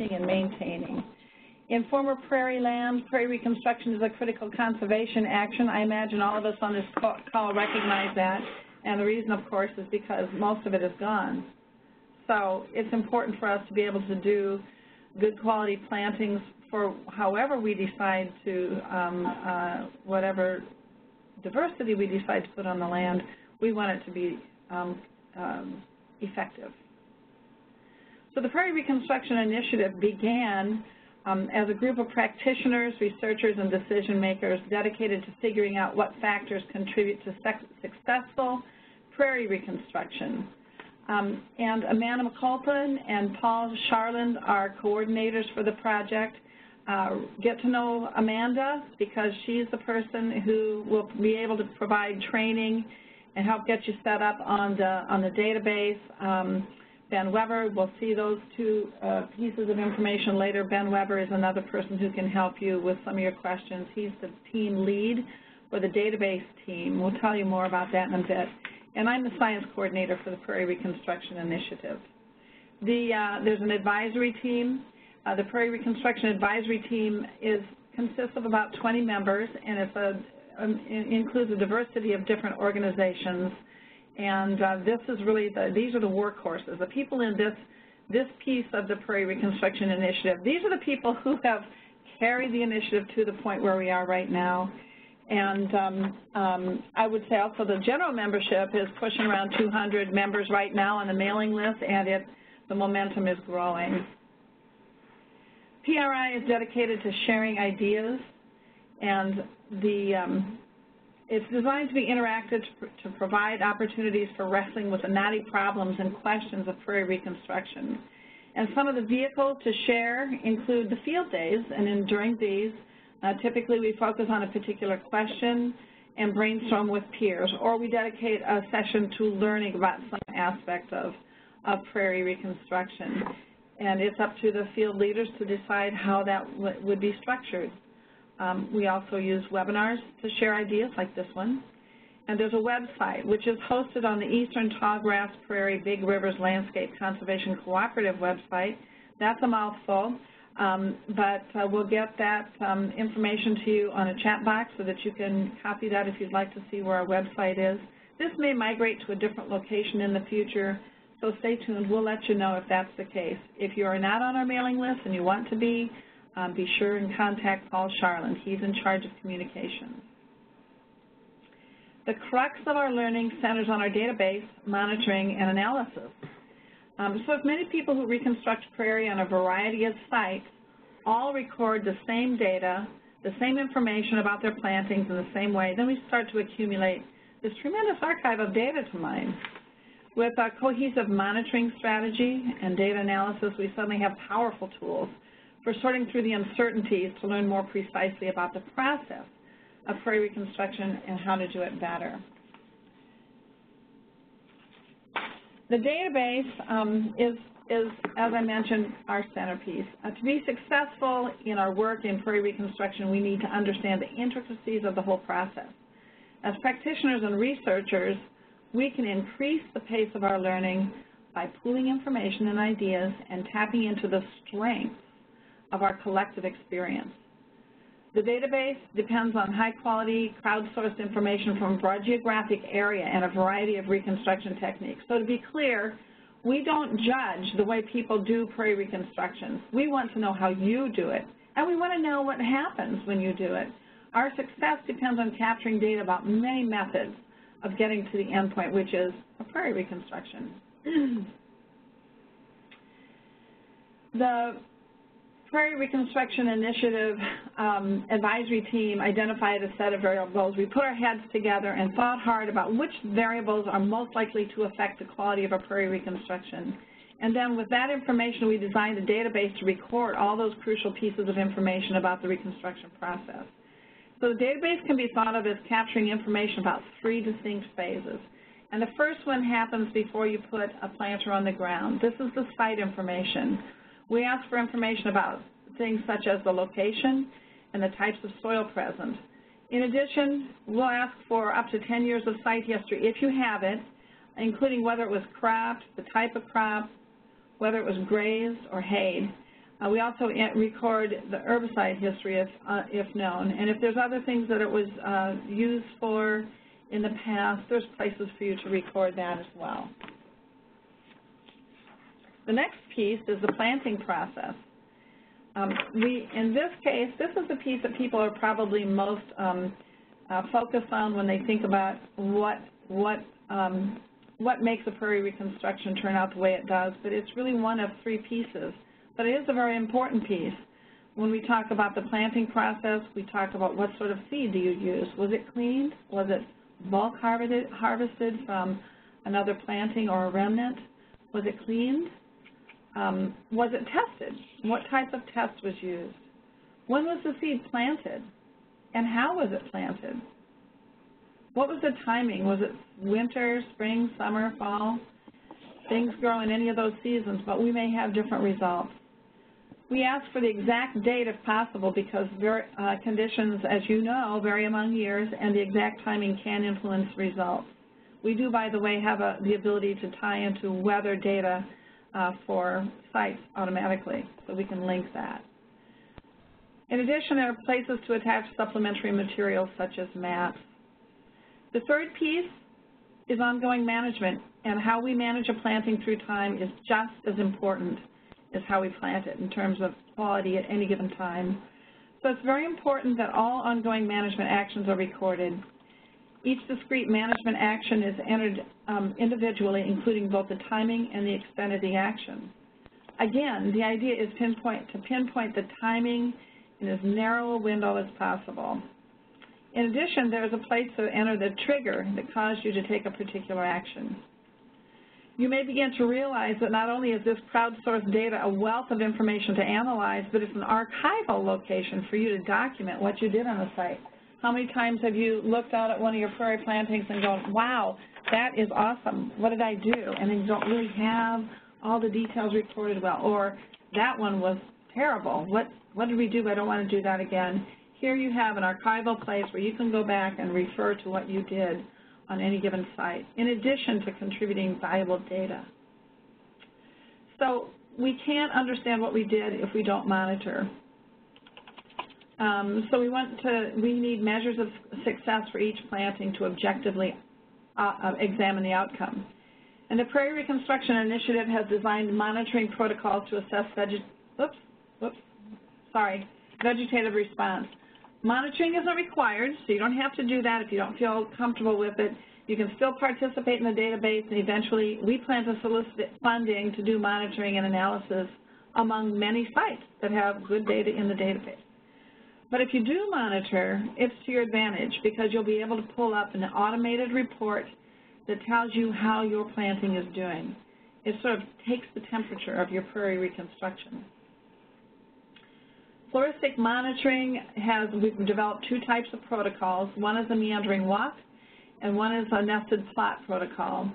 protecting and maintaining. In former prairie land, prairie reconstruction is a critical conservation action. I imagine all of us on this call recognize that, and the reason, of course, is because most of it is gone. So it's important for us to be able to do good quality plantings for however we decide to, um, uh, whatever diversity we decide to put on the land, we want it to be um, um, effective. So the Prairie Reconstruction Initiative began um, as a group of practitioners, researchers, and decision makers dedicated to figuring out what factors contribute to successful prairie reconstruction. Um, and Amanda McColpin and Paul Charland are coordinators for the project. Uh, get to know Amanda because she's the person who will be able to provide training and help get you set up on the on the database. Um, ben Weber, we'll see those two uh, pieces of information later. Ben Weber is another person who can help you with some of your questions. He's the team lead for the database team. We'll tell you more about that in a bit. And I'm the science coordinator for the Prairie Reconstruction Initiative. The, uh, there's an advisory team. Uh, the Prairie Reconstruction Advisory Team is consists of about 20 members, and um, it includes a diversity of different organizations and uh, this is really the, these are the workhorses. The people in this, this piece of the Prairie Reconstruction Initiative, these are the people who have carried the initiative to the point where we are right now. And um, um, I would say also the general membership is pushing around 200 members right now on the mailing list, and it, the momentum is growing. PRI is dedicated to sharing ideas, and the um, it's designed to be interactive to, provide opportunities for wrestling with the knotty problems and questions of prairie reconstruction. And some of the vehicles to share include the field days, and in, during these, uh, typically we focus on a particular question and brainstorm with peers, or we dedicate a session to learning about some aspect of, of prairie reconstruction. And it's up to the field leaders to decide how that would be structured. Um, we also use webinars to share ideas like this one. And there's a website which is hosted on the Eastern Tallgrass Prairie Big Rivers Landscape Conservation Cooperative website. That's a mouthful, um, but uh, we'll get that um, information to you on a chat box so that you can copy that if you'd like to see where our website is. This may migrate to a different location in the future, so stay tuned. We'll let you know if that's the case. If you are not on our mailing list and you want to be, um, be sure and contact Paul Charland. He's in charge of communications. The crux of our learning centers on our database, monitoring, and analysis. Um, so if many people who reconstruct prairie on a variety of sites all record the same data, the same information about their plantings in the same way, then we start to accumulate this tremendous archive of data to mine. With a cohesive monitoring strategy and data analysis, we suddenly have powerful tools for sorting through the uncertainties to learn more precisely about the process of prairie reconstruction and how to do it better. The database um, is, is, as I mentioned, our centerpiece. Uh, to be successful in our work in prairie reconstruction, we need to understand the intricacies of the whole process. As practitioners and researchers, we can increase the pace of our learning by pooling information and ideas and tapping into the strengths of our collective experience. The database depends on high-quality, crowdsourced information from a broad geographic area and a variety of reconstruction techniques. So to be clear, we don't judge the way people do prairie reconstructions. We want to know how you do it, and we want to know what happens when you do it. Our success depends on capturing data about many methods of getting to the endpoint, which is a prairie reconstruction. the Prairie Reconstruction Initiative um, advisory team identified a set of variables. We put our heads together and thought hard about which variables are most likely to affect the quality of a prairie reconstruction. And then with that information, we designed a database to record all those crucial pieces of information about the reconstruction process. So the database can be thought of as capturing information about three distinct phases. And the first one happens before you put a planter on the ground. This is the site information. We ask for information about things such as the location and the types of soil present. In addition, we'll ask for up to 10 years of site history if you have it, including whether it was cropped, the type of crop, whether it was grazed or hayed. Uh, we also record the herbicide history if, uh, if known. And if there's other things that it was uh, used for in the past, there's places for you to record that as well. The next piece is the planting process. Um, we, in this case, this is the piece that people are probably most um, uh, focused on when they think about what, what, um, what makes a prairie reconstruction turn out the way it does, but it's really one of three pieces. But it is a very important piece. When we talk about the planting process, we talk about what sort of seed do you use. Was it cleaned? Was it bulk harvested, harvested from another planting or a remnant? Was it cleaned? Um, was it tested? What type of test was used? When was the seed planted? And how was it planted? What was the timing? Was it winter, spring, summer, fall? Things grow in any of those seasons, but we may have different results. We ask for the exact date if possible because uh, conditions, as you know, vary among years and the exact timing can influence results. We do, by the way, have a, the ability to tie into weather data uh, for sites automatically, so we can link that. In addition, there are places to attach supplementary materials such as maps. The third piece is ongoing management, and how we manage a planting through time is just as important as how we plant it in terms of quality at any given time. So it's very important that all ongoing management actions are recorded each discrete management action is entered um, individually, including both the timing and the extent of the action. Again, the idea is pinpoint to pinpoint the timing in as narrow a window as possible. In addition, there is a place to enter the trigger that caused you to take a particular action. You may begin to realize that not only is this crowdsourced data a wealth of information to analyze, but it's an archival location for you to document what you did on the site. How many times have you looked out at one of your prairie plantings and gone, wow, that is awesome, what did I do? And then you don't really have all the details recorded well. Or that one was terrible, what, what did we do? I don't want to do that again. Here you have an archival place where you can go back and refer to what you did on any given site, in addition to contributing valuable data. So we can't understand what we did if we don't monitor. Um, so we want to, we need measures of success for each planting to objectively uh, uh, examine the outcome. And the Prairie Reconstruction Initiative has designed monitoring protocols to assess oops, oops, sorry, vegetative response. Monitoring isn't required, so you don't have to do that if you don't feel comfortable with it. You can still participate in the database, and eventually we plan to solicit funding to do monitoring and analysis among many sites that have good data in the database. But if you do monitor, it's to your advantage because you'll be able to pull up an automated report that tells you how your planting is doing. It sort of takes the temperature of your prairie reconstruction. Floristic monitoring has, we've developed two types of protocols. One is a meandering walk, and one is a nested plot protocol.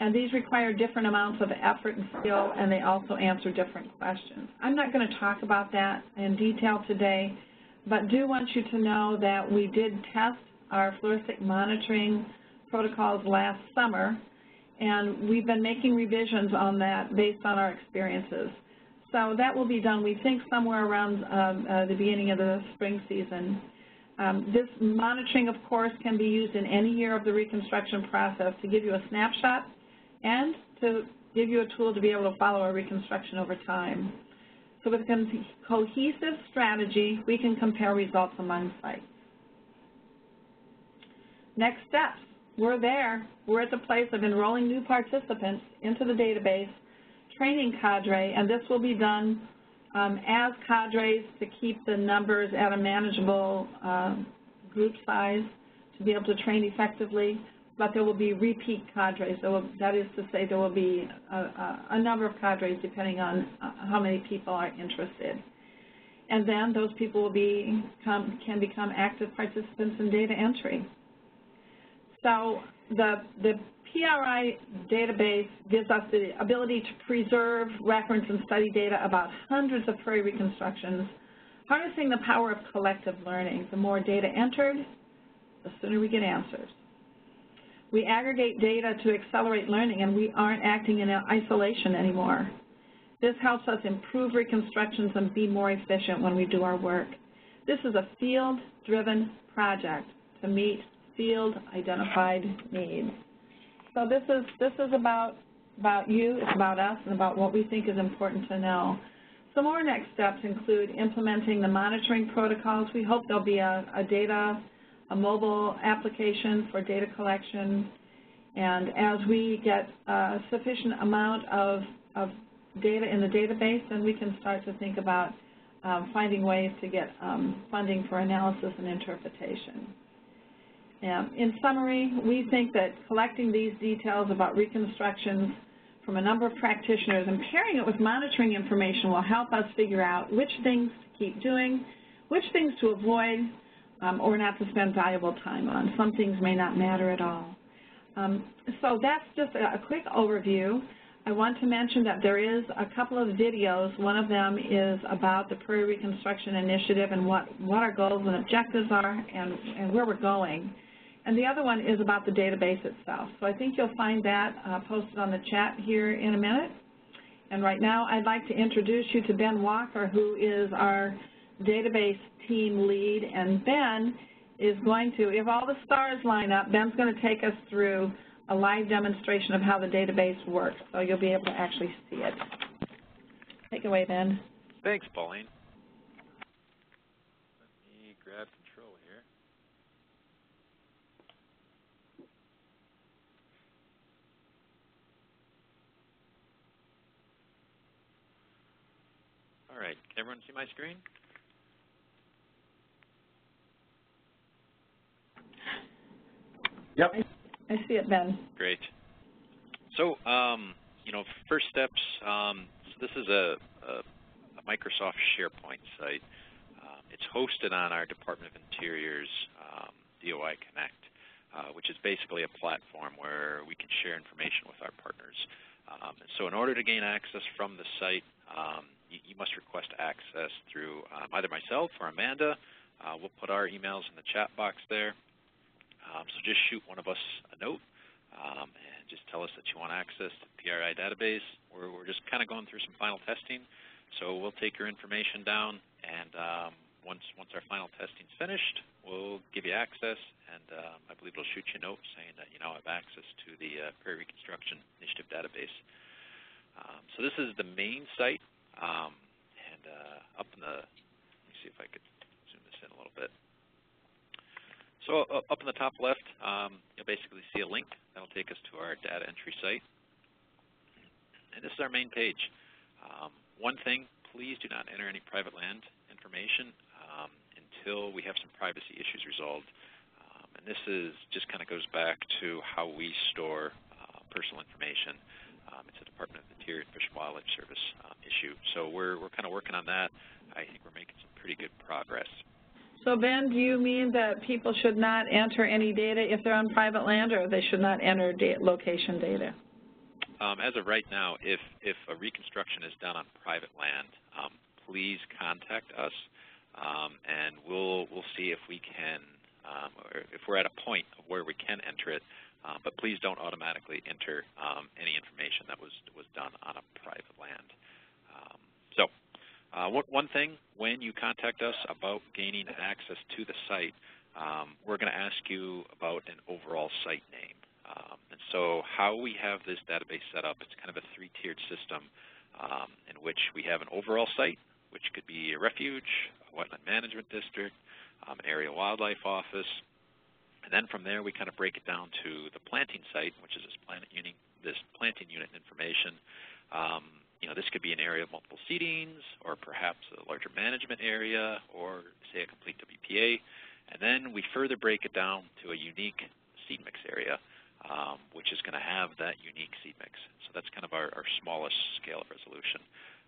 And these require different amounts of effort and skill, and they also answer different questions. I'm not going to talk about that in detail today, but do want you to know that we did test our floristic monitoring protocols last summer, and we've been making revisions on that based on our experiences. So that will be done, we think, somewhere around um, uh, the beginning of the spring season. Um, this monitoring, of course, can be used in any year of the reconstruction process to give you a snapshot and to give you a tool to be able to follow a reconstruction over time. So with a cohesive strategy, we can compare results among sites. Next steps. We're there. We're at the place of enrolling new participants into the database, training cadre, and this will be done um, as cadres to keep the numbers at a manageable uh, group size to be able to train effectively but there will be repeat cadres. Will, that is to say there will be a, a, a number of cadres depending on uh, how many people are interested. And then those people will be, come, can become active participants in data entry. So the, the PRI database gives us the ability to preserve, reference, and study data about hundreds of prairie reconstructions, harnessing the power of collective learning. The more data entered, the sooner we get answers. We aggregate data to accelerate learning, and we aren't acting in isolation anymore. This helps us improve reconstructions and be more efficient when we do our work. This is a field-driven project to meet field-identified needs. So this is, this is about, about you, it's about us, and about what we think is important to know. Some more next steps include implementing the monitoring protocols. We hope there'll be a, a data, a mobile application for data collection, and as we get a sufficient amount of, of data in the database, then we can start to think about um, finding ways to get um, funding for analysis and interpretation. in summary, we think that collecting these details about reconstructions from a number of practitioners and pairing it with monitoring information will help us figure out which things to keep doing, which things to avoid, um, or not to spend valuable time on. Some things may not matter at all. Um, so that's just a, quick overview. I want to mention that there is a couple of videos. One of them is about the Prairie Reconstruction Initiative and what, what our goals and objectives are and, and where we're going. And the other one is about the database itself. So I think you'll find that uh, posted on the chat here in a minute. And right now I'd like to introduce you to Ben Walker, who is our database team lead. And Ben is going to, if all the stars line up, Ben's going to take us through a live demonstration of how the database works, so you'll be able to actually see it. Take it away, Ben. Thanks, Pauline. Let me grab control here. All right, can everyone see my screen? Yep. I see it, Ben. Great. So, um, you know, first steps, um, so this is a, a, a, Microsoft SharePoint site. Um, it's hosted on our Department of Interior's um, DOI Connect, uh, which is basically a platform where we can share information with our partners. Um, so in order to gain access from the site, um, you, you, must request access through either myself or Amanda. Uh, we'll put our emails in the chat box there. Um, so just shoot one of us a note um, and just tell us that you want access to the PRI database. We're, we're just kind of going through some final testing. So we'll take your information down, and um, once once our final testing is finished, we'll give you access, and um, I believe we'll shoot you a note saying that you now have access to the uh, Prairie Reconstruction Initiative database. Um, so this is the main site, um, and uh, up in the, let me see if I could zoom this in a little bit. So uh, up in the top left, um, you'll basically see a link that'll take us to our data entry site. And this is our main page. Um, one thing, please do not enter any private land information um, until we have some privacy issues resolved. Um, and this is just kind of goes back to how we store uh, personal information. Um, it's a Department of the Interior and Fish and Wildlife Service um, issue. So we're, we're kind of working on that. I think we're making some pretty good progress. So Ben, do you mean that people should not enter any data if they're on private land, or they should not enter da location data? Um, as of right now, if, if a reconstruction is done on private land, um, please contact us, um, and we'll, we'll see if we can, um, or if we're at a point of where we can enter it, uh, but please don't automatically enter um, any information that was, was done on a private land. Uh, one thing, when you contact us about gaining access to the site, um, we're going to ask you about an overall site name. Um, and so how we have this database set up, it's kind of a three-tiered system um, in which we have an overall site, which could be a refuge, a wetland management district, um, an area wildlife office, and then from there we kind of break it down to the planting site, which is this, this planting unit information. You know, this could be an area of multiple seedings or perhaps a larger management area or, say, a complete WPA. And then we further break it down to a unique seed mix area, um, which is going to have that unique seed mix. So that's kind of our, our smallest scale of resolution.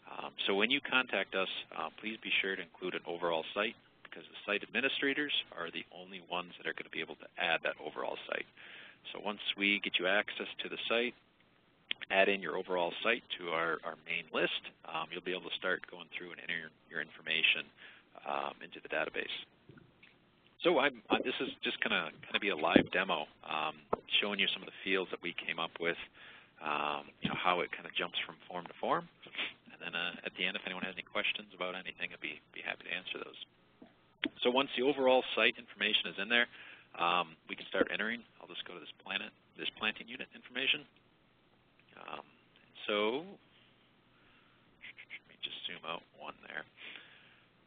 Um, so when you contact us, uh, please be sure to include an overall site because the site administrators are the only ones that are going to be able to add that overall site. So once we get you access to the site, add in your overall site to our, our main list, um, you'll be able to start going through and enter your information um, into the database. So I'm, uh, this is just going to kind of be a live demo um, showing you some of the fields that we came up with, um, you know, how it kind of jumps from form to form. And then uh, at the end, if anyone has any questions about anything, I'd be, be happy to answer those. So once the overall site information is in there, um, we can start entering. I'll just go to this planet, this planting unit information. Um, so let me just zoom out one there.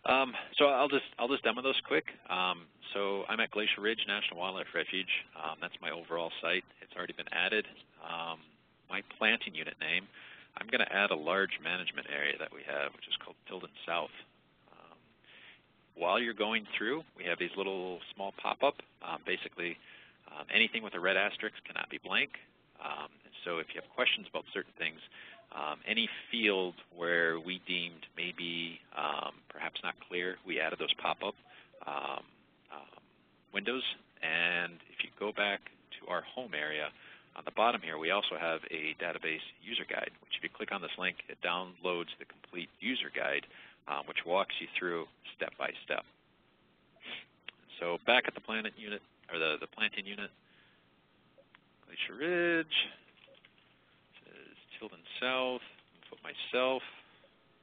Um, so I'll just I'll just demo those quick. Um, so I'm at Glacial Ridge National Wildlife Refuge. Um, that's my overall site. It's already been added. Um, my planting unit name, I'm going to add a large management area that we have, which is called Tilden South. Um, while you're going through, we have these little small pop-up. Basically, anything with a red asterisk cannot be blank. Um, so if you have questions about certain things, um, any field where we deemed maybe um, perhaps not clear, we added those pop-up um, um, windows. And if you go back to our home area, on the bottom here, we also have a database user guide, which if you click on this link, it downloads the complete user guide, um, which walks you through step by step. So back at the planet unit, or the, the planting unit, Glacial Ridge, Tilden South, put myself,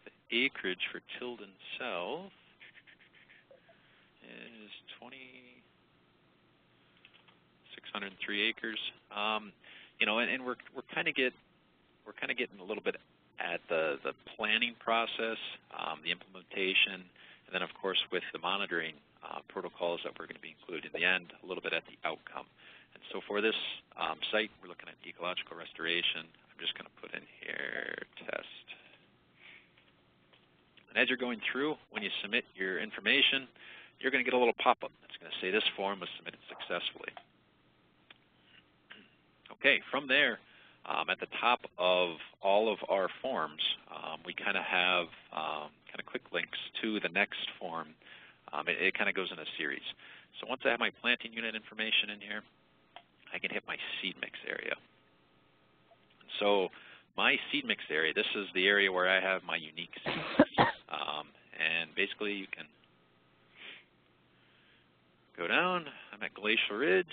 the acreage for Tilden South is 2,603 acres. Um, you know, and, and we're we're kind of get we're kind of getting a little bit at the the planning process, um, the implementation, and then of course with the monitoring uh, protocols that we're going to be included in the end, a little bit at the outcome. And so for this um, site, we're looking at ecological restoration, I'm just going to put in here test. And as you're going through, when you submit your information, you're going to get a little pop-up that's going to say this form was submitted successfully. Okay, from there, um, at the top of all of our forms, um, we kind of have um, kind of quick links to the next form. Um, it, it kind of goes in a series. So once I have my planting unit information in here, I can hit my seed mix area. So my seed mix area, this is the area where I have my unique seeds. Um, and basically you can go down. I'm at Glacial Ridge,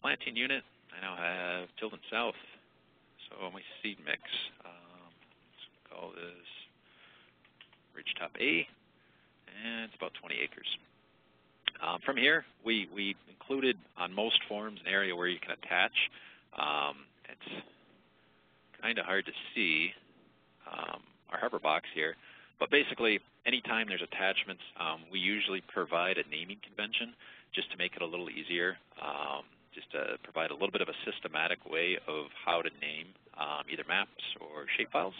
planting unit. I now have Tilden South. So my seed mix, um, let's call this Ridgetop A, and it's about 20 acres. Um, from here, we, we included on most forms an area where you can attach. Um, it's kind of hard to see um, our hover box here. But basically, anytime there's attachments, um, we usually provide a naming convention just to make it a little easier, um, just to provide a little bit of a systematic way of how to name um, either maps or shapefiles.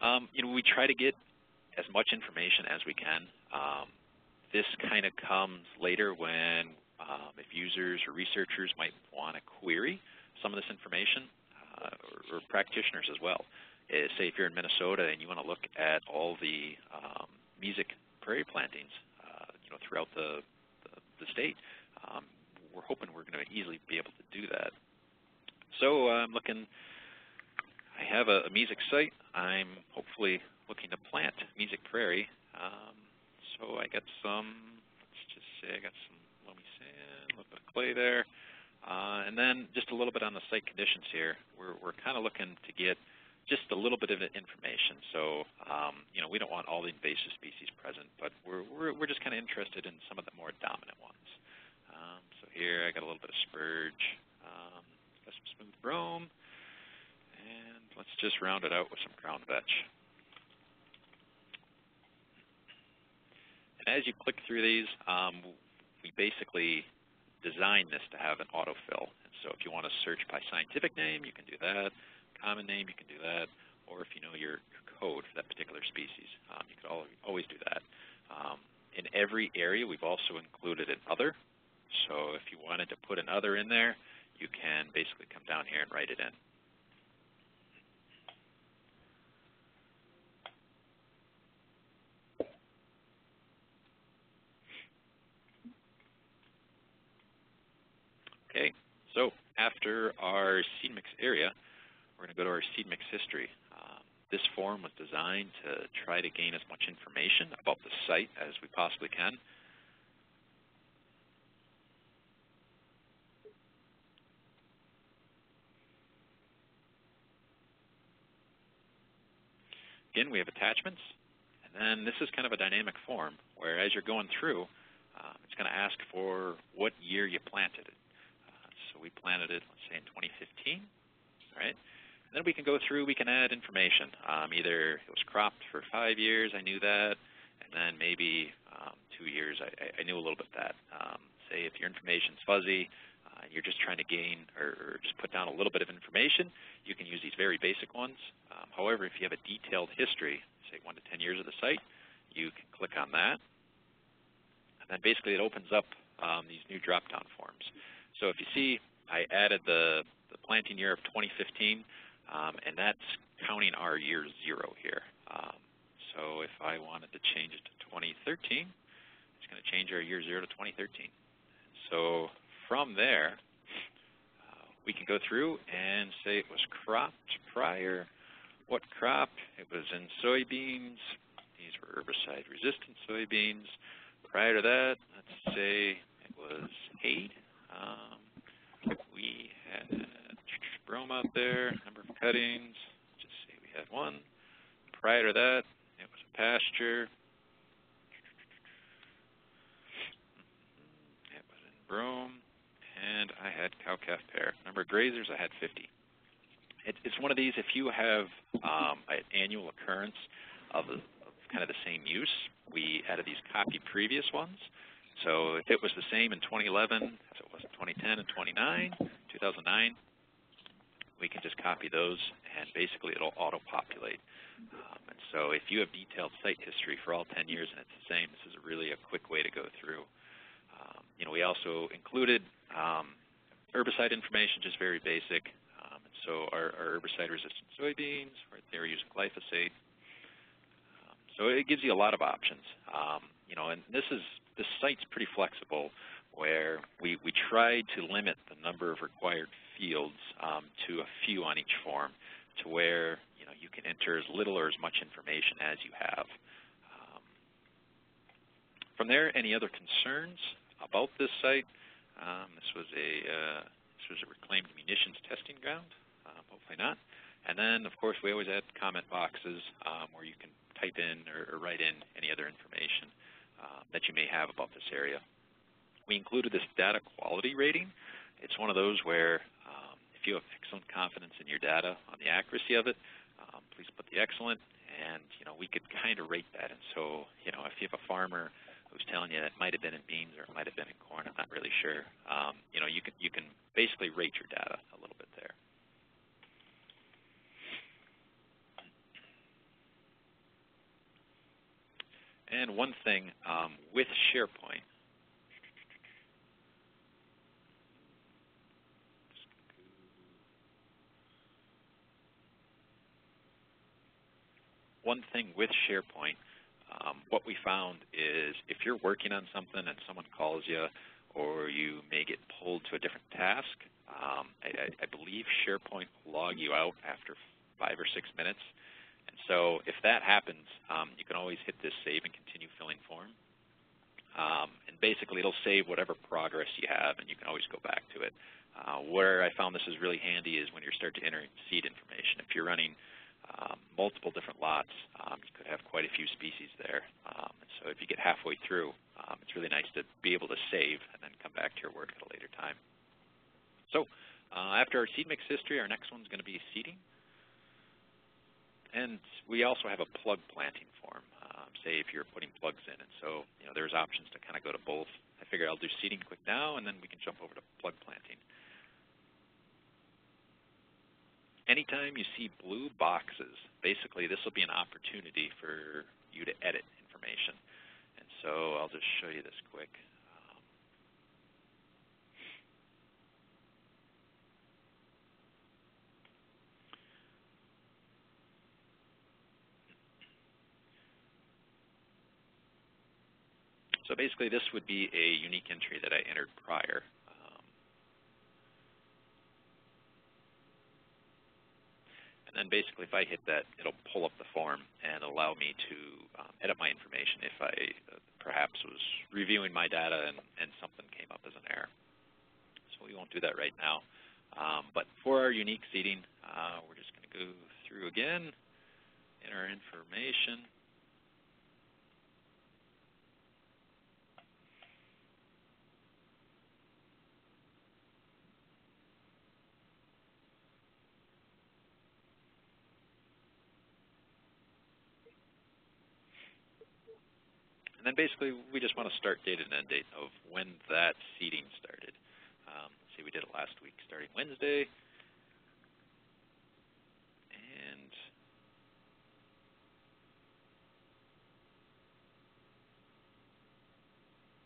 Um, you know, we try to get as much information as we can. Um, this kind of comes later when um, if users or researchers might want to query some of this information, uh, or, or, practitioners as well. Uh, say if you're in Minnesota and you want to look at all the um, mesic prairie plantings, uh, you know, throughout the, the, the state, um, we're hoping we're going to easily be able to do that. So uh, I'm looking, I have a, a mesic site. I'm hopefully looking to plant mesic prairie. Um, so I got some, let's just say I got some loamy sand, a little bit of clay there. Uh, and then just a little bit on the site conditions here. We're, we're kind of looking to get just a little bit of information. So, um, you know, we don't want all the invasive species present, but we're, we're, we're just kind of interested in some of the more dominant ones. Um, so here I got a little bit of spurge, um, got some smooth brome, and let's just round it out with some crown vetch. And as you click through these, um, we basically design this to have an autofill. And so if you want to search by scientific name, you can do that. Common name, you can do that. Or if you know your, your code for that particular species, um, you can always do that. Um, in every area, we've also included an other. So if you wanted to put an other in there, you can basically come down here and write it in. Okay, so after our seed mix area, we're going to go to our seed mix history. Um, this form was designed to try to gain as much information about the site as we possibly can. again, we have attachments. And then this is kind of a dynamic form where as you're going through, um, it's going to ask for what year you planted it. We planted it, let's say, in 2015. All right. And then we can go through, we can add information. Um, either it was cropped for five years, I knew that, and then maybe um, two years, I, I, knew a little bit that. Um, say if your information's fuzzy, uh, you're just trying to gain or, or, just put down a little bit of information, you can use these very basic ones. Um, however, if you have a detailed history, say one to 10 years of the site, you can click on that. And then basically it opens up um, these new drop-down forms. So if you see, I added the, the planting year of 2015, um, and that's counting our year zero here. Um, so if I wanted to change it to 2013, it's going to change our year zero to 2013. So from there, uh, we can go through and say it was cropped prior. What crop? It was in soybeans. These were herbicide-resistant soybeans. Prior to that, let's say it was hay. Um, we had brome out there, number of cuttings, just say we had one. Prior to that, it was a pasture. It was in brome, and I had cow-calf pair. Number of grazers, I had 50. It, it's one of these, if you have um, an annual occurrence of, of kind of the same use, we added these copy previous ones. So if it was the same in 2011 as it was in 2010 and 29, 2009, we can just copy those and basically it'll auto-populate. Um, and so if you have detailed site history for all 10 years and it's the same, this is really a quick way to go through. Um, you know, we also included um, herbicide information, just very basic. Um, and so our, our herbicide-resistant soybeans, right there using glyphosate. Um, so it gives you a lot of options. You know, and this is this site's pretty flexible where we, we tried to limit the number of required fields um, to a few on each form to where you know you can enter as little or as much information as you have. Um, from there, any other concerns about this site? Um, this was a uh, this was a reclaimed munitions testing ground. Um, hopefully not. And then, of course, we always add comment boxes um, where you can type in or, or, write in any other information uh, that you may have about this area. We included this data quality rating. It's one of those where if you have excellent confidence in your data on the accuracy of it, um, please put the excellent, and you know we could kind of rate that. And so, you know, if you have a farmer who's telling you that it might have been in beans or it might have been in corn, I'm not really sure. Um, you know, you can you can basically rate your data a little bit there. And one thing um, with SharePoint, one thing with SharePoint, um, what we found is if you're working on something and someone calls you or you may get pulled to a different task, um, I, I, believe SharePoint will log you out after five or six minutes. And so if that happens, um, you can always hit this save and continue filling form. Um, and basically it'll save whatever progress you have and you can always go back to it. Uh, where I found this is really handy is when you start to enter seed information. If you're running um, multiple different lots. Um, you could have quite a few species there. Um, so if you get halfway through, um, it's really nice to be able to save and then come back to your work at a later time. So uh, after our seed mix history, our next one is going to be seeding. And we also have a plug planting form, um, say if you're putting plugs in. And so you know, there's options to kind of go to both. I figure I'll do seeding quick now, and then we can jump over to plug planting. anytime you see blue boxes, basically this will be an opportunity for you to edit information. And so I'll just show you this quick. Um, so basically this would be a unique entry that I entered prior. And then basically if I hit that, it'll pull up the form and allow me to um, edit my information if I uh, perhaps was reviewing my data and, and something came up as an error. So we won't do that right now. Um, but for our unique seating, uh, we're just going to go through again. enter information. And then basically, we just want to start date and end date of when that seeding started. Um, see, we did it last week, starting Wednesday. And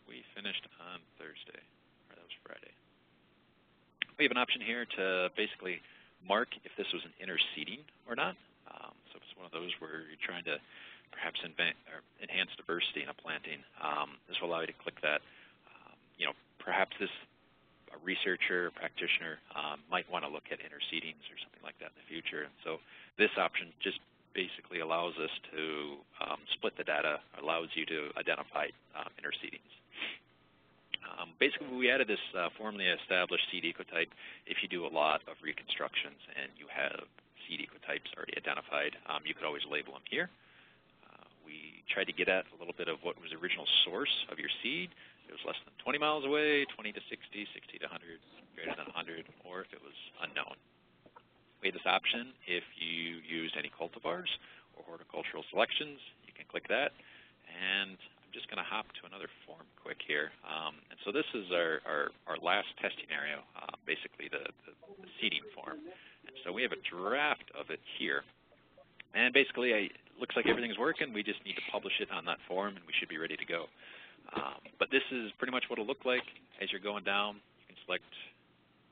we finished on Thursday, or that was Friday. We have an option here to basically mark if this was an interseeding or not. Um, so it's one of those where you're trying to perhaps enhance diversity in a planting. Um, this will allow you to click that. Um, you know, perhaps this a researcher, practitioner um, might want to look at interseedings or something like that in the future. And so this option just basically allows us to um, split the data, allows you to identify um, interseedings. Um, basically, we added this uh, formally established seed ecotype if you do a lot of reconstructions and you have seed ecotypes already identified. Um, you could always label them here tried to get at a little bit of what was the original source of your seed. If it was less than 20 miles away, 20 to 60, 60 to 100, greater than 100, or if it was unknown. We had this option if you used any cultivars or horticultural selections. You can click that. And I'm just going to hop to another form quick here. Um, and so this is our, our, our last testing area, uh, basically the, the, the seeding form. And so we have a draft of it here. And basically, I, looks like everything's working. We just need to publish it on that form, and we should be ready to go. Um, but this is pretty much what it'll look like as you're going down. You can select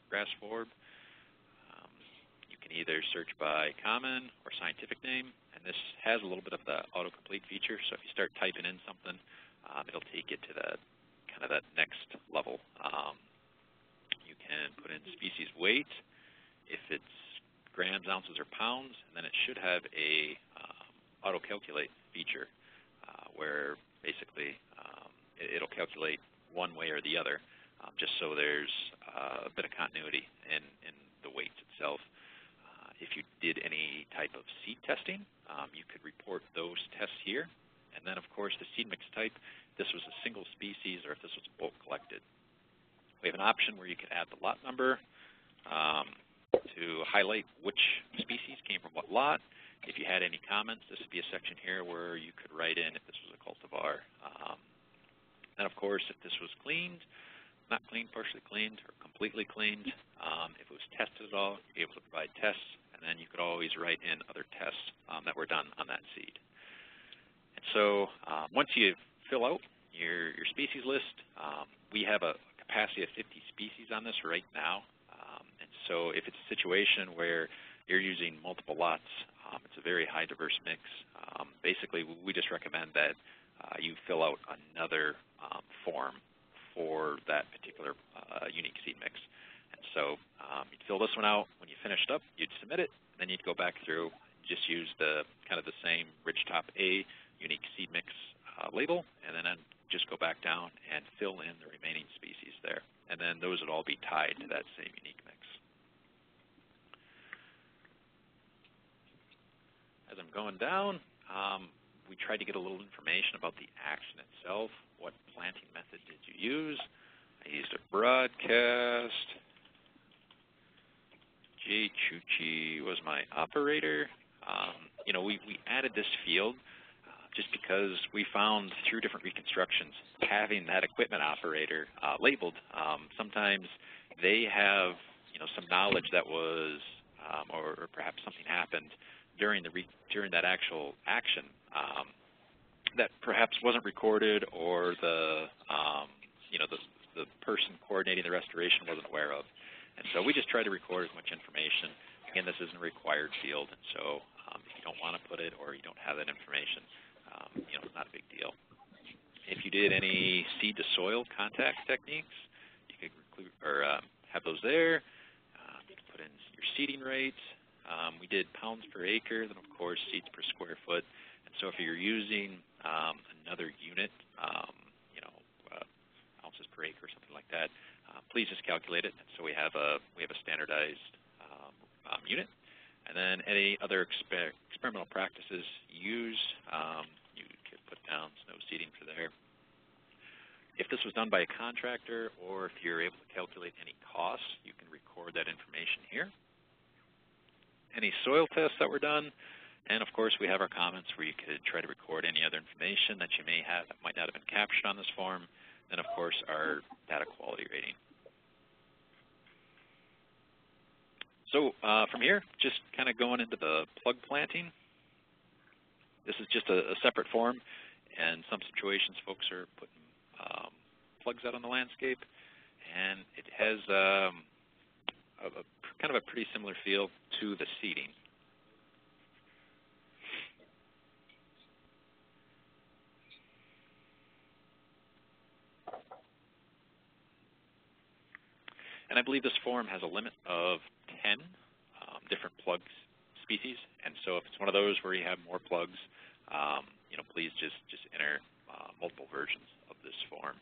grass forb. Um, you can either search by common or scientific name, and this has a little bit of the autocomplete feature. So if you start typing in something, um, it'll take it to that kind of that next level. Um, you can put in species weight if it's grams, ounces, or pounds, and then it should have a auto-calculate feature uh, where basically um, it, will calculate one way or the other um, just so there's uh, a bit of continuity in, in the weights itself. Uh, if you did any type of seed testing, um, you could report those tests here. And then, of course, the seed mix type, this was a single species or if this was bulk collected. We have an option where you could add the lot number um, to highlight which species came from what lot. If you had any comments, this would be a section here where you could write in if this was a cultivar. Um, and of course, if this was cleaned, not cleaned, partially cleaned, or completely cleaned, um, if it was tested at all, you'd be able to provide tests, and then you could always write in other tests um, that were done on that seed. And so um, once you fill out your, your species list, um, we have a capacity of 50 species on this right now. So if it's a situation where you're using multiple lots, um, it's a very high diverse mix. Um, basically, we just recommend that uh, you fill out another um, form for that particular uh, unique seed mix. And so um, you'd fill this one out. When you finished up, you'd submit it. Then you'd go back through, just use the kind of the same Ridgetop A unique seed mix uh, label, and then just go back down and fill in the remaining species there. And then those would all be tied to that same unique mix. As I'm going down, um, we tried to get a little information about the action itself. What planting method did you use? I used a broadcast. Jay Chuchi was my operator. Um, you know, we, we added this field uh, just because we found through different reconstructions having that equipment operator uh, labeled, um, sometimes they have, you know, some knowledge that was, um, or, or perhaps something happened during the during that actual action um, that perhaps wasn't recorded or the um, you know the the person coordinating the restoration wasn't aware of. And so we just try to record as much information. Again, this isn't a required field, and so um, if you don't want to put it or you don't have that information, um, you know, it's not a big deal. If you did any seed to soil contact techniques, you could include or um, have those there. Uh, put in your seeding rates, um, we did pounds per acre, then of course seeds per square foot. And so if you're using um, another unit, um, you know, uh, ounces per acre or something like that, uh, please just calculate it. And so we have a we have a standardized um, um, unit. And then any other exper experimental practices, use, um, you could put down snow seeding for there. If this was done by a contractor or if you're able to calculate any costs, you can record that information here. Any soil tests that were done, and of course we have our comments where you could try to record any other information that you may have that might not have been captured on this form. Then of course our data quality rating. So uh, from here, just kind of going into the plug planting. This is just a, a separate form. and some situations, folks are putting um, plugs out on the landscape, and it has um, a, a, kind of a pretty similar feel to the seeding. And I believe this form has a limit of 10 um, different plug species. And so if it's one of those where you have more plugs, um, you know, please just, just enter uh, multiple versions of this form.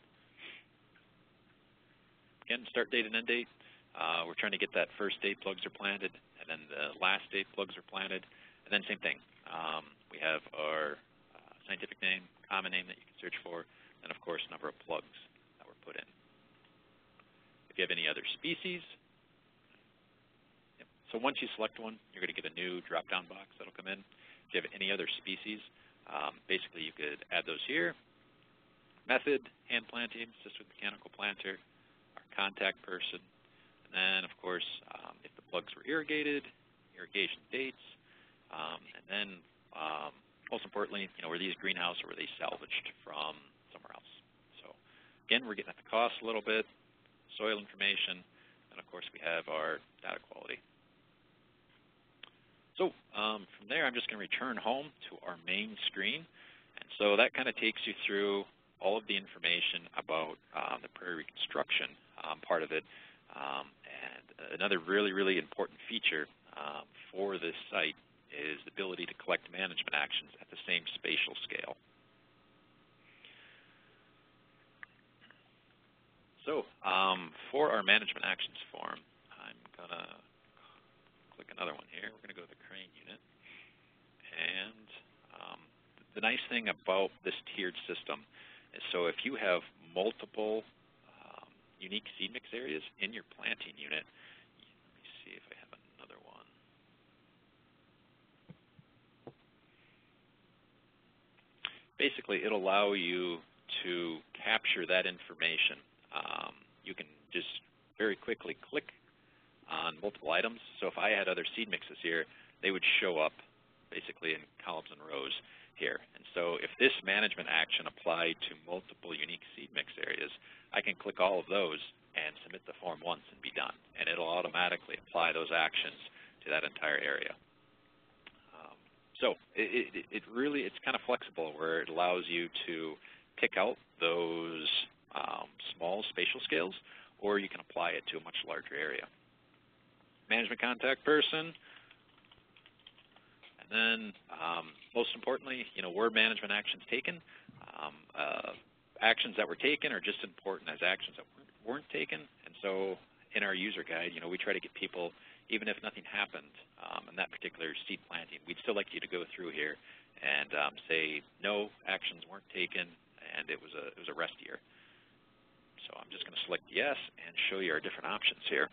Again, start date and end date. Uh, we're trying to get that first date plugs are planted, and then the last date plugs are planted. And then same thing. Um, we have our uh, scientific name, common name that you can search for, and of course number of plugs that were put in. If you have any other species, yep. so once you select one, you're going to get a new drop-down box that will come in. If you have any other species, um, basically you could add those here. Method, hand planting, assist with mechanical planter, our contact person, then of course um, if the plugs were irrigated, irrigation dates, um, and then um, most importantly, you know, were these greenhouse or were they salvaged from somewhere else? So again, we're getting at the cost a little bit, soil information, and of course we have our data quality. So um, from there, I'm just going to return home to our main screen. And so that kind of takes you through all of the information about um, the prairie reconstruction um, part of it. Another really, really important feature um, for this site is the ability to collect management actions at the same spatial scale. So um, for our management actions form, I'm going to click another one here. We're going to go to the crane unit. And um, the nice thing about this tiered system is so if you have multiple unique seed mix areas in your planting unit, let me see if I have another one. Basically, it'll allow you to capture that information um, you can just very quickly click on multiple items. So if I had other seed mixes here, they would show up basically in columns and rows here. And so if this management action applied to multiple unique seed mix areas, I can click all of those and submit the form once and be done. And it'll automatically apply those actions to that entire area. Um, so it, it, it really, it's kind of flexible where it allows you to pick out those um, small spatial scales, or you can apply it to a much larger area. Management contact person, then um, most importantly, you know, were management actions taken? Um, uh, actions that were taken are just as important as actions that weren't, weren't taken. And so in our user guide, you know, we try to get people, even if nothing happened um, in that particular seed planting, we'd still like you to go through here and um, say no actions weren't taken and it was a it was a rest year. So I'm just going to select yes and show you our different options here.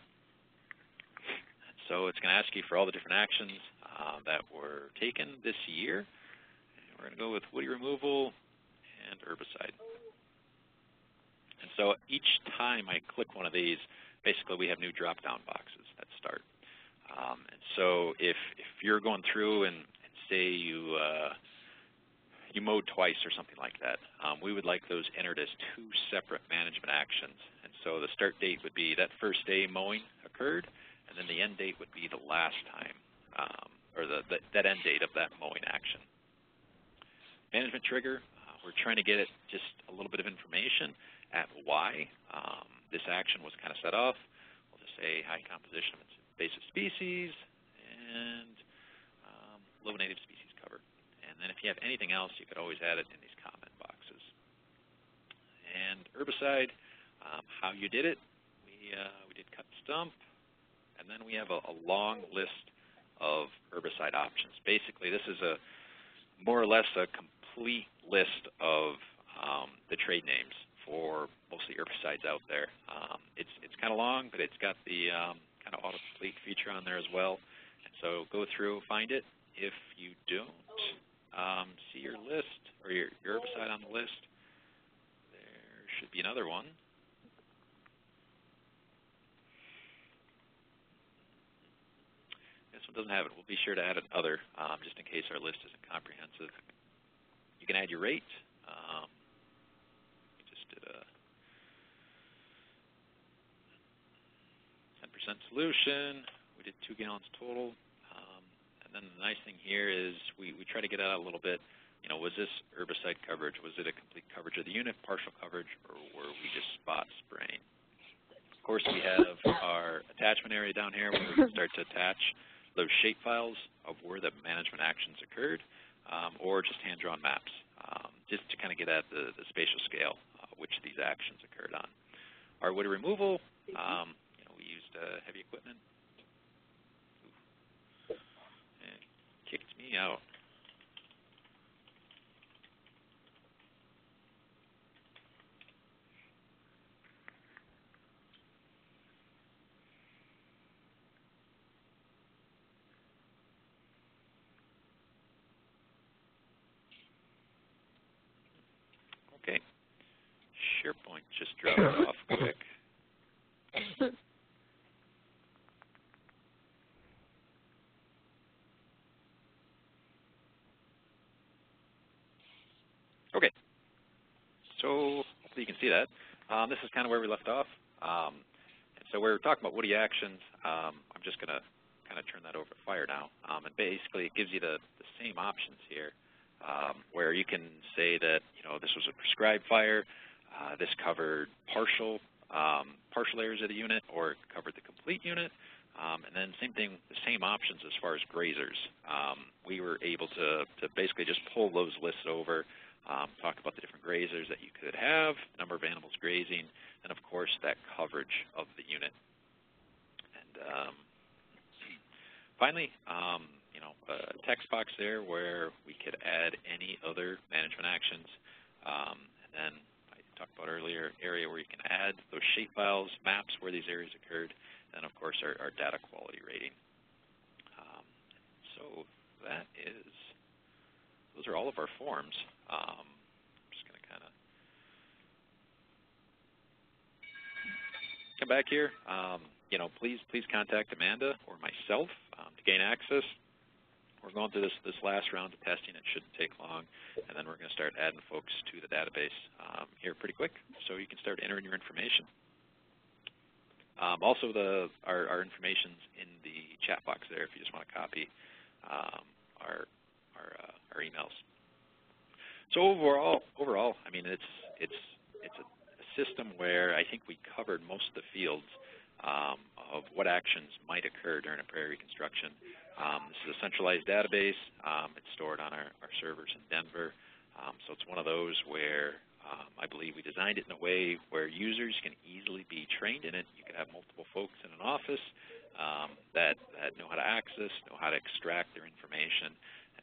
So it's going to ask you for all the different actions uh, that were taken this year. And we're going to go with woody removal and herbicide. And so each time I click one of these, basically we have new drop-down boxes that start. Um, and so if, if you're going through and, and say you uh, you mowed twice or something like that. Um, we would like those entered as two separate management actions. And so the start date would be that first day mowing occurred, and then the end date would be the last time, um, or the, the, that end date of that mowing action. Management trigger, uh, we're trying to get it just a little bit of information at why um, this action was kind of set off. We'll just say high composition of invasive species and um, low native species cover. and then if you have anything else, you could always add it in these comment boxes. And herbicide, um, how you did it, we, uh, we did cut stump, and then we have a, a long list of herbicide options. Basically, this is a more or less a complete list of um, the trade names for most of the herbicides out there. Um, it's it's kind of long, but it's got the um, kind of autocomplete feature on there as well. So go through, find it. If you don't um, see your list or your, your herbicide on the list, there should be another one. This doesn't have it. We'll be sure to add another um, just in case our list isn't comprehensive. You can add your rate. Um, we just did a 10% solution. We did two gallons total. Um, and then the nice thing here is we, we try to get out a little bit, you know, was this herbicide coverage? Was it a complete coverage of the unit, partial coverage, or were we just spot spraying? Of course, we have our attachment area down here where we can start to attach those shape files of where the management actions occurred, um, or just hand-drawn maps, um, just to kind of get at the, the spatial scale uh, which these actions occurred on. Our wood removal, um, you know, we used uh, heavy equipment. It kicked me out. Okay. SharePoint just dropped off quick. Okay. So hopefully you can see that. Um, this is kind of where we left off. Um, so we're talking about woody actions. Um, I'm just going to kind of turn that over to Fire now. Um, and basically it gives you the, the same options here um, where you can say that, you know, this was a prescribed fire, uh, this covered partial um, partial areas of the unit or it covered the complete unit. Um, and then same thing, the same options as far as grazers. Um, we were able to, to basically just pull those lists over, um, talk about the different grazers that you could have, number of animals grazing, and of course that coverage of the unit. And um, finally, um, you know, a text box there where we could add any other management actions. Um, and then I talked about earlier, area where you can add those shape files, maps where these areas occurred, and of course our, our data quality rating. Um, so that is, those are all of our forms. Um, I'm just going to kind of come back here. Um, you know, please please contact Amanda or myself um, to gain access. We're going through this, this last round of testing. It shouldn't take long. And then we're going to start adding folks to the database um, here pretty quick so you can start entering your information. Um, also, the, our, our information's in the chat box there if you just want to copy um, our, our, uh, our emails. So overall, overall, I mean, it's, it's, it's a, system where I think we covered most of the fields um, of what actions might occur during a prairie reconstruction. Um, this is a centralized database. Um, it's stored on our, our servers in Denver. Um, so it's one of those where um, I believe we designed it in a way where users can easily be trained in it. You can have multiple folks in an office um, that, that know how to access, know how to extract their information.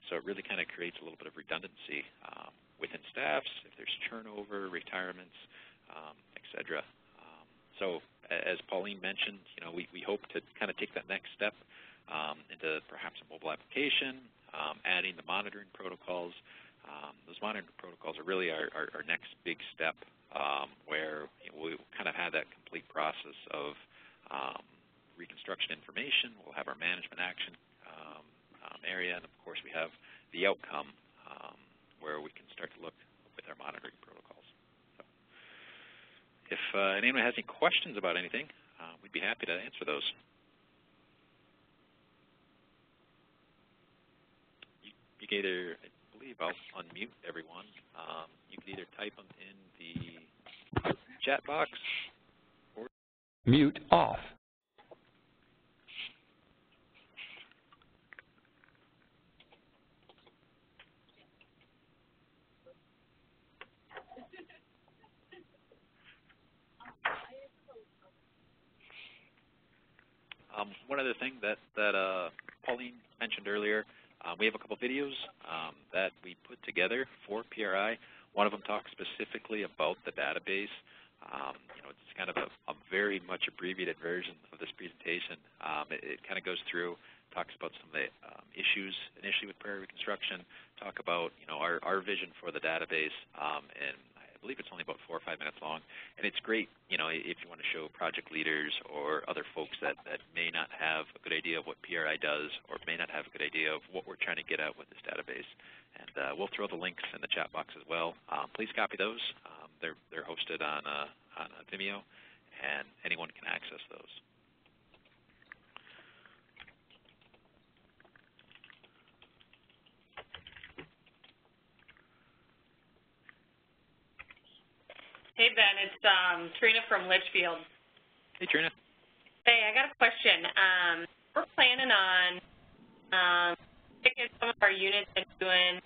So it really kind of creates a little bit of redundancy um, within staffs, if there's turnover, retirements, um, et cetera. Um, so as Pauline mentioned, you know, we, we hope to kind of take that next step um, into perhaps a mobile application, um, adding the monitoring protocols. Um, those monitoring protocols are really our, our, our next big step um, where you know, we kind of have that complete process of um, reconstruction information. We'll have our management action um, area, and of course we have the outcome where we can start to look with our monitoring protocols. So if uh, anyone has any questions about anything, uh, we'd be happy to answer those. you can either, I believe I'll unmute everyone. Um, you can either type them in the chat box or mute off. Um, one other thing that that uh, Pauline mentioned earlier, Um, we have a couple videos um, that we put together for PRI. One of them talks specifically about the database. Um, you know, it's kind of a, a, very much abbreviated version of this presentation. Um, it, it kind of goes through, talks about some of the um, issues initially with prairie reconstruction, talk about you know our, our vision for the database, um, and I believe it's only about four or five minutes long, and it's great, you know, if you want to show project leaders or other folks that, that may not have a good idea of what PRI does or may not have a good idea of what we're trying to get at with this database. And uh, we'll throw the links in the chat box as well. Um, please copy those. Um, they're, they're hosted on, uh, on Vimeo, and anyone can access those. Hey, Ben. It's um, Trina from Litchfield. Hey, Trina. Hey, I got a question. Um, we're planning on um, taking some of our units and doing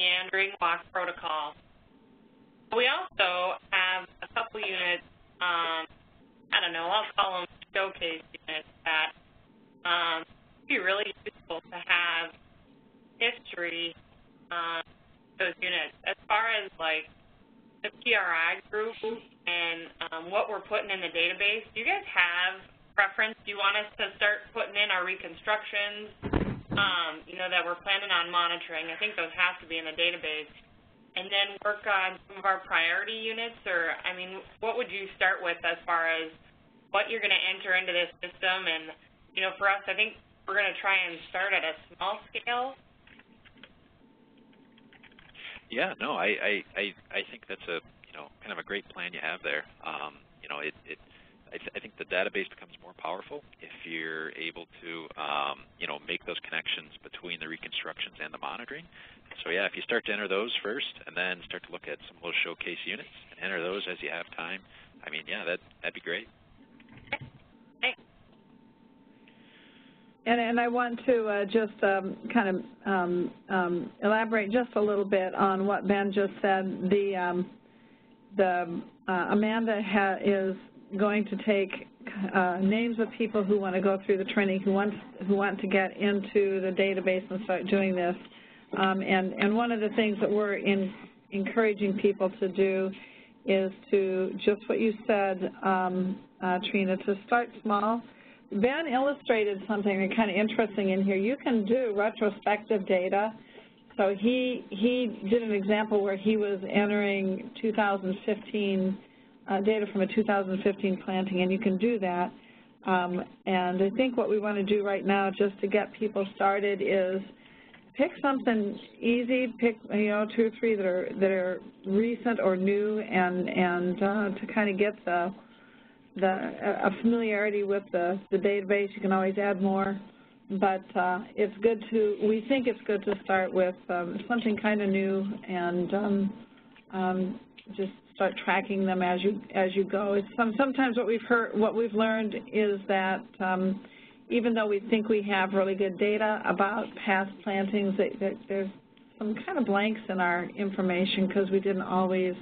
meandering walk protocol. We also have a couple units, um, I don't know, I'll call them showcase units that um, would be really useful to have history um, those units. As far as like the PRI group and um, what we're putting in the database, do you guys have preference? Do you want us to start putting in our reconstructions, um, you know, that we're planning on monitoring? I think those have to be in the database. And then work on some of our priority units, or, I mean, what would you start with as far as what you're going to enter into this system? And, you know, for us, I think we're going to try and start at a small scale yeah, no, I, I, I, I think that's a you know kind of a great plan you have there. Um, you know, it, it I, th I, think the database becomes more powerful if you're able to um, you know make those connections between the reconstructions and the monitoring. So yeah, if you start to enter those first, and then start to look at some of those showcase units and enter those as you have time. I mean, yeah, that that'd be great. And, and I want to uh, just um, kind of um, um, elaborate just a little bit on what Ben just said. The, um, the uh, Amanda is going to take uh, names of people who want to go through the training, who want who want to get into the database and start doing this. Um, and and one of the things that we're in, encouraging people to do is to just what you said, um, uh, Trina, to start small Ben illustrated something kind of interesting in here. You can do retrospective data. So he he did an example where he was entering 2015 uh, data from a 2015 planting, and you can do that. Um, and I think what we want to do right now, just to get people started, is pick something easy. Pick you know two or three that are that are recent or new, and and uh, to kind of get the the, a familiarity with the, the database. You can always add more, but uh, it's good to, we think it's good to start with um, something kind of new and um, um, just start tracking them as you as you go. It's some, sometimes what we've heard, what we've learned is that um, even though we think we have really good data about past plantings, that, that there's some kind of blanks in our information because we didn't always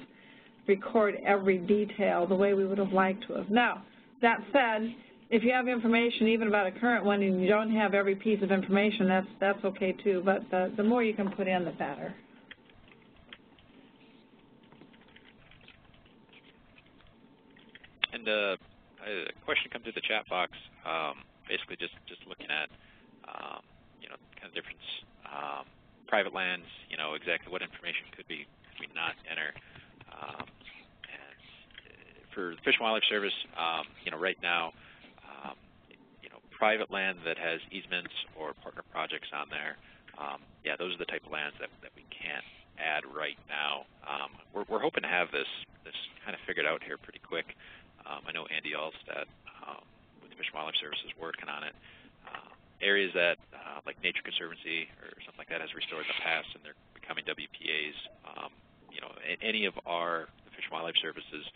record every detail the way we would have liked to have. Now, that said, if you have information even about a current one and you don't have every piece of information, that's that's okay too. But the, the more you can put in, the better. And uh, a question comes through the chat box, um, basically just just looking at um, you know kind of difference um, private lands, you know exactly what information could be could we not enter. Um, for the Fish and Wildlife Service, um, you know, right now, um, you know, private land that has easements or partner projects on there, um, yeah, those are the type of lands that, that we can't add right now. Um, we're, we're hoping to have this this kind of figured out here pretty quick. Um, I know Andy Alstead um, with the Fish and Wildlife Service is working on it. Uh, areas that, uh, like Nature Conservancy or something like that, has restored in the past and they're becoming WPAs. Um, you know, any of our the Fish and Wildlife Services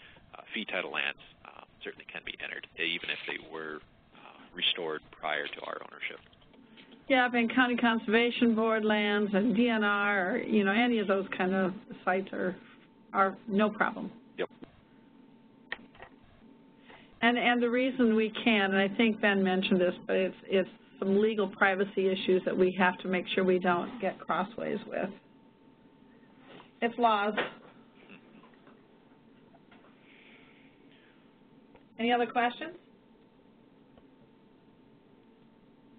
fee title lands uh, certainly can be entered, even if they were uh, restored prior to our ownership. Yeah, and county conservation board lands and DNR, or, you know, any of those kind of sites are are no problem. Yep. And and the reason we can, and I think Ben mentioned this, but it's it's some legal privacy issues that we have to make sure we don't get crossways with. It's laws. Any other questions?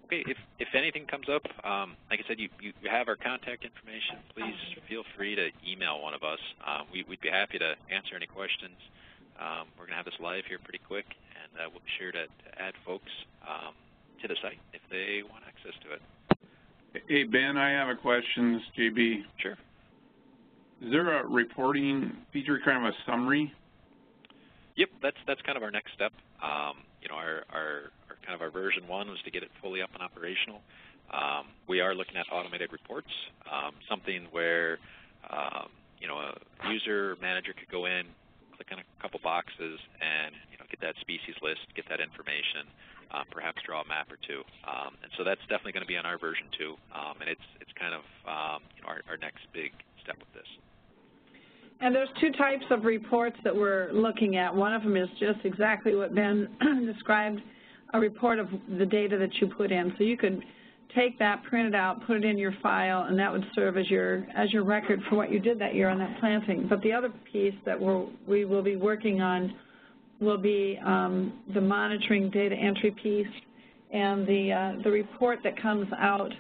Okay, if, if anything comes up, um, like I said, you, you have our contact information. Please feel free to email one of us. Um, we, would be happy to answer any questions. Um, we're going to have this live here pretty quick, and uh, we'll be sure to, to add folks um, to the site if they want access to it. Hey, Ben, I have a question. This JB. Sure. Is there a reporting feature, kind of a summary? Yep, that's that's kind of our next step. Um, you know, our, our, our, kind of our version one was to get it fully up and operational. Um, we are looking at automated reports, um, something where um, you know a user manager could go in, click on a couple boxes, and you know get that species list, get that information, um, perhaps draw a map or two. Um, and so that's definitely going to be on our version two, um, and it's it's kind of um, you know, our, our next big step with this. And there's two types of reports that we're looking at. One of them is just exactly what Ben described, a report of the data that you put in. So you could take that, print it out, put it in your file, and that would serve as your as your record for what you did that year on that planting. But the other piece that we're, we will be working on will be um, the monitoring data entry piece and the uh, the report that comes out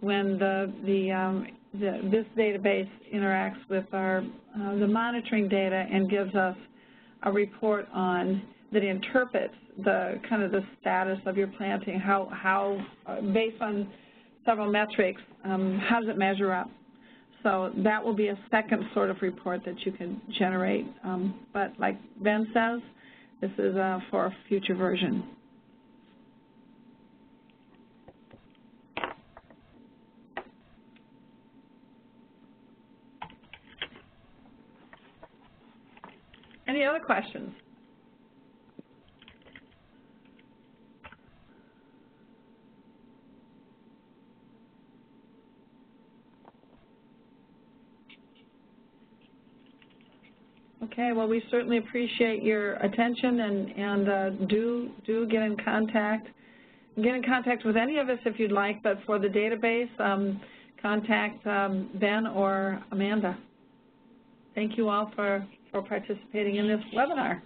when the the um, the, this database interacts with our uh, the monitoring data and gives us a report on that interprets the kind of the status of your planting, how how uh, based on several metrics, um, how does it measure up? So that will be a second sort of report that you can generate. Um, but like Ben says, this is uh, for a future version. Any other questions? Okay, well, we certainly appreciate your attention and, and uh, do, do get in contact. Get in contact with any of us if you'd like, but for the database, um, contact um, Ben or Amanda. Thank you all for, for participating in this webinar.